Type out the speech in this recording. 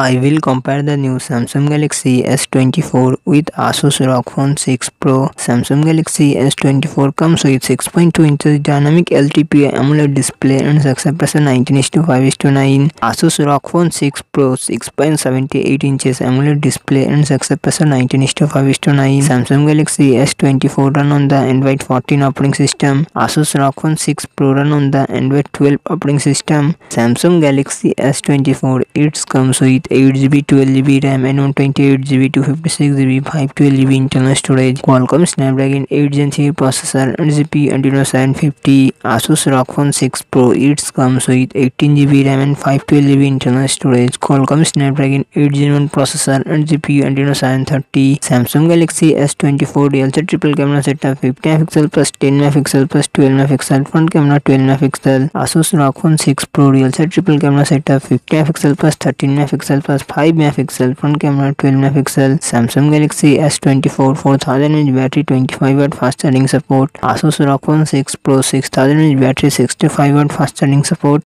I will compare the new Samsung Galaxy S24 with Asus ROG Phone 6 Pro. Samsung Galaxy S24 comes with 6.2 inches dynamic LTPO AMOLED display and success ratio 19:5:9. Asus ROG Phone 6 Pro 6.78 inches AMOLED display and success ratio 19:5:9. Samsung Galaxy S24 run on the Android 14 operating system. Asus ROG Phone 6 Pro run on the Android 12 operating system. Samsung Galaxy S24 it comes with 8GB, 12GB RAM and 128GB, 256GB, 512GB internal storage. Qualcomm Snapdragon 8 Gen 3 processor and GPU Adreno 750. Asus ROG Phone 6 Pro it comes with 18GB RAM and 512GB internal storage. Qualcomm Snapdragon 8 Gen 1 processor and GPU Adreno 730. Samsung Galaxy S24 real set triple camera setup 50 MP plus 10 MP plus 12 MP front camera 12 MP. Asus ROG Phone 6 Pro set triple camera setup pixel plus five megapixel front camera twelve megapixel Samsung Galaxy S twenty four four thousand inch battery twenty five eight fast charging support Asus ROG Phone six pro six thousand inch battery sixty five eight fast charging support